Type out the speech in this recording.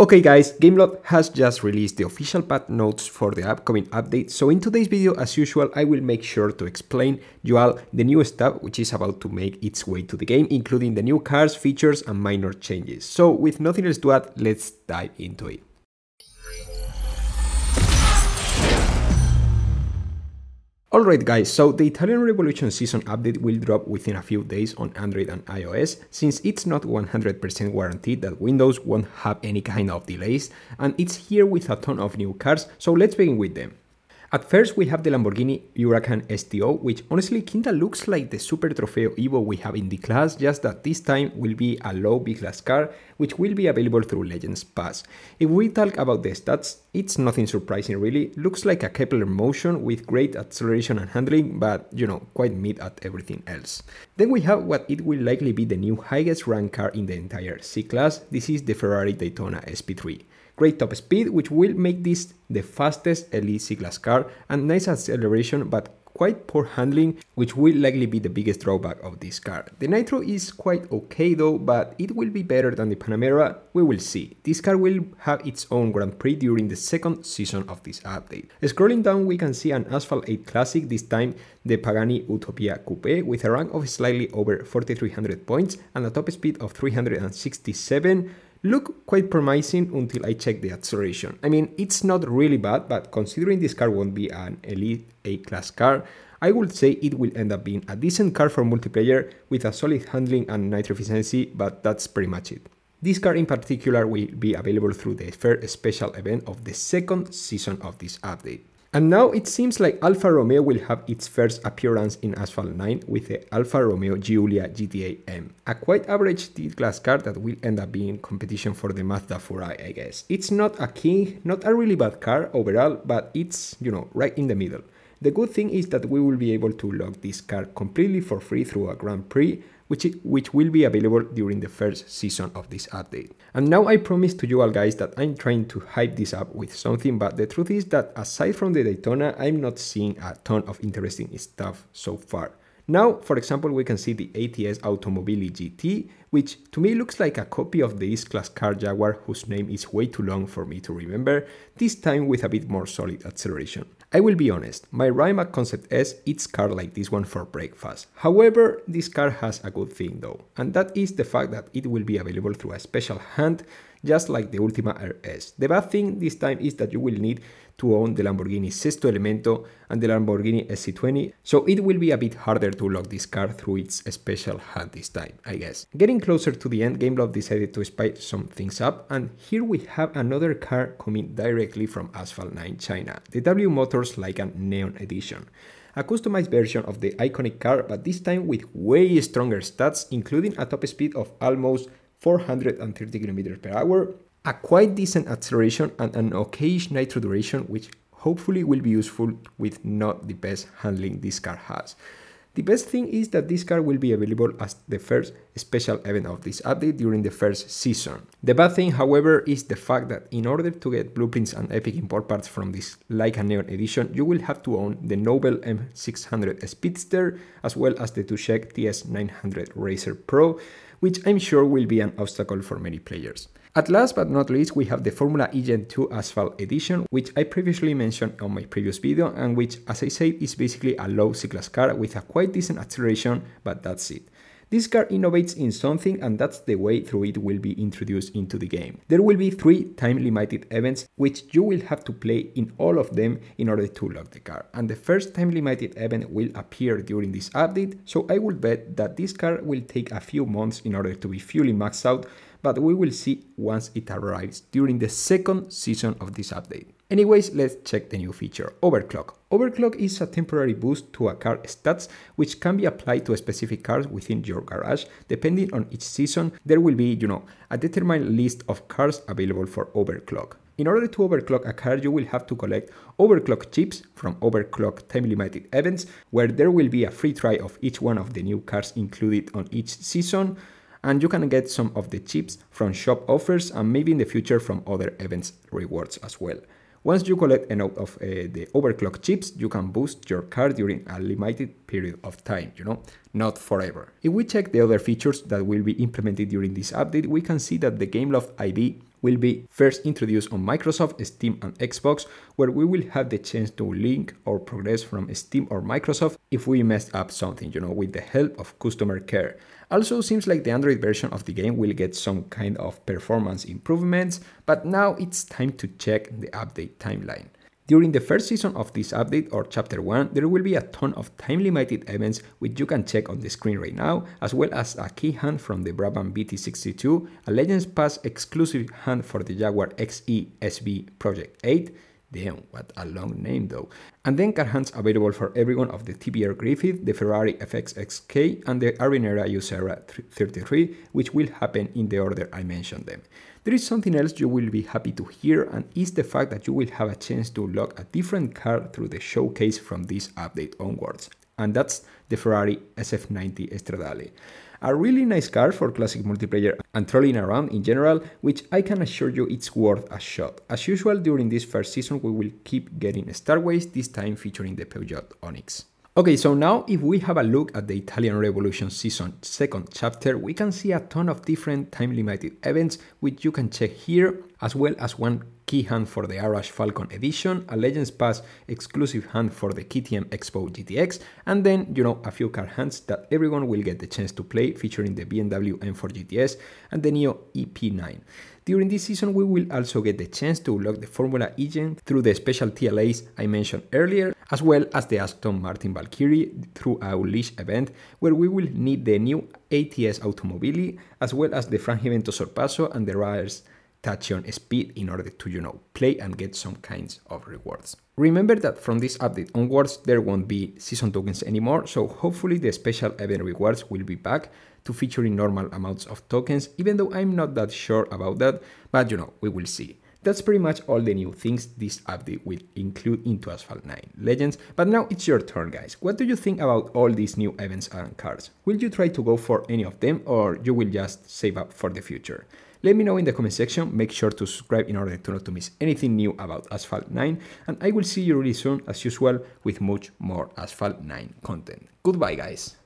Okay guys, Gameloft has just released the official patch notes for the upcoming update, so in today's video as usual I will make sure to explain you all the new stuff which is about to make its way to the game, including the new cars, features and minor changes. So with nothing else to add, let's dive into it. Alright guys, so the Italian Revolution Season update will drop within a few days on Android and iOS, since it's not 100% guaranteed that Windows won't have any kind of delays, and it's here with a ton of new cars, so let's begin with them. At first we have the Lamborghini Huracan STO, which honestly kinda looks like the Super Trofeo Evo we have in the class, just that this time will be a low B-class car, which will be available through Legends Pass. If we talk about the stats, it's nothing surprising really, looks like a Kepler Motion with great acceleration and handling, but you know, quite mid at everything else. Then we have what it will likely be the new highest ranked car in the entire C-Class, this is the Ferrari Daytona SP3 great top speed, which will make this the fastest Elite C-Class car, and nice acceleration, but quite poor handling, which will likely be the biggest drawback of this car. The Nitro is quite okay though, but it will be better than the Panamera, we will see. This car will have its own Grand Prix during the second season of this update. Scrolling down we can see an Asphalt 8 Classic, this time the Pagani Utopia Coupe, with a rank of slightly over 4300 points and a top speed of 367, look quite promising until I check the acceleration. I mean, it's not really bad, but considering this car won't be an Elite A-class car, I would say it will end up being a decent car for multiplayer with a solid handling and nitro efficiency, but that's pretty much it. This car in particular will be available through the first special event of the second season of this update. And now it seems like Alfa Romeo will have its first appearance in Asphalt 9 with the Alfa Romeo Giulia GTA M, a quite average D-class car that will end up being competition for the Mazda 4i, I guess. It's not a king, not a really bad car overall, but it's, you know, right in the middle. The good thing is that we will be able to lock this car completely for free through a Grand Prix which, which will be available during the first season of this update. And now I promise to you all guys that I'm trying to hype this up with something, but the truth is that aside from the Daytona, I'm not seeing a ton of interesting stuff so far. Now, for example, we can see the ATS Automobili GT, which to me looks like a copy of the S-Class car Jaguar whose name is way too long for me to remember, this time with a bit more solid acceleration. I will be honest, my Rimac Concept S it's car like this one for breakfast. However, this car has a good thing though, and that is the fact that it will be available through a special hunt just like the Ultima RS. The bad thing this time is that you will need to own the Lamborghini Sesto Elemento and the Lamborghini SC20, so it will be a bit harder to lock this car through its special hunt this time, I guess. Getting closer to the end, Gameloft decided to spice some things up, and here we have another car coming directly from Asphalt 9 China, the W Motors Lykan Neon Edition a customized version of the iconic car, but this time with way stronger stats, including a top speed of almost 430 km per hour, a quite decent acceleration and an okayish nitro duration which hopefully will be useful with not the best handling this car has. The best thing is that this car will be available as the first special event of this update during the first season. The bad thing however is the fact that in order to get blueprints and epic import parts from this Lykan Neon edition you will have to own the Noble M600 Speedster as well as the Tushek TS900 Racer Pro which I'm sure will be an obstacle for many players. At last but not least, we have the Formula E Gen 2 Asphalt Edition, which I previously mentioned on my previous video and which, as I said, is basically a low C-Class car with a quite decent acceleration, but that's it. This car innovates in something and that's the way through it will be introduced into the game. There will be three time limited events which you will have to play in all of them in order to lock the car. And the first time limited event will appear during this update, so I would bet that this car will take a few months in order to be fully maxed out, but we will see once it arrives during the second season of this update. Anyways, let's check the new feature, Overclock. Overclock is a temporary boost to a car stats which can be applied to a specific cars within your garage. Depending on each season, there will be, you know, a determined list of cars available for overclock. In order to overclock a car, you will have to collect overclock chips from overclock time limited events, where there will be a free try of each one of the new cars included on each season, and you can get some of the chips from shop offers and maybe in the future from other events rewards as well. Once you collect enough of uh, the overclock chips, you can boost your car during a limited period of time, you know, not forever. If we check the other features that will be implemented during this update, we can see that the Gameloft ID will be first introduced on Microsoft, Steam and Xbox, where we will have the chance to link or progress from Steam or Microsoft if we messed up something, you know, with the help of customer care. Also seems like the Android version of the game will get some kind of performance improvements, but now it's time to check the update timeline. During the first season of this update or chapter 1, there will be a ton of time-limited events which you can check on the screen right now, as well as a key hunt from the Brabham BT62, a Legends Pass exclusive hunt for the Jaguar XE SV Project 8, Damn, what a long name though. And then car hunts available for everyone of the TVR Griffith, the Ferrari FXXK, and the Arrinera Hussarya 33, which will happen in the order I mentioned them. There is something else you will be happy to hear, and is the fact that you will have a chance to unlock a different car through the showcase from this update onwards. And that's the Ferrari SF90 Stradale. A really nice car for classic multiplayer and trolling around in general, which I can assure you it's worth a shot. As usual, during this first season we will keep getting Starways, this time featuring the Peugeot Onyx. Okay, so now if we have a look at the Italian Revolution season second chapter, we can see a ton of different time-limited events which you can check here, as well as one key hand for the Arash Falcon edition, a Legends Pass exclusive hand for the KTM X-Bow GTX, and then, you know, a few car hands that everyone will get the chance to play featuring the BMW M4 GTS and the NIO EP9. During this season, we will also get the chance to unlock the Formula E through the special TLAs I mentioned earlier, as well as the Aston Martin Valkyrie through a Unleash event, where we will need the new ATS Automobili, as well as the Frangivento Sorpasso and the Raesr Tachyon Speed in order to, you know, play and get some kinds of rewards. Remember that from this update onwards, there won't be season tokens anymore, so hopefully the special event rewards will be back to featuring normal amounts of tokens, even though I'm not that sure about that, but you know, we will see. That's pretty much all the new things this update will include into Asphalt 9 Legends, but now it's your turn guys. What do you think about all these new events and cards? Will you try to go for any of them or you will just save up for the future? Let me know in the comment section, make sure to subscribe in order to not to miss anything new about Asphalt 9, and I will see you really soon as usual with much more Asphalt 9 content. Goodbye guys!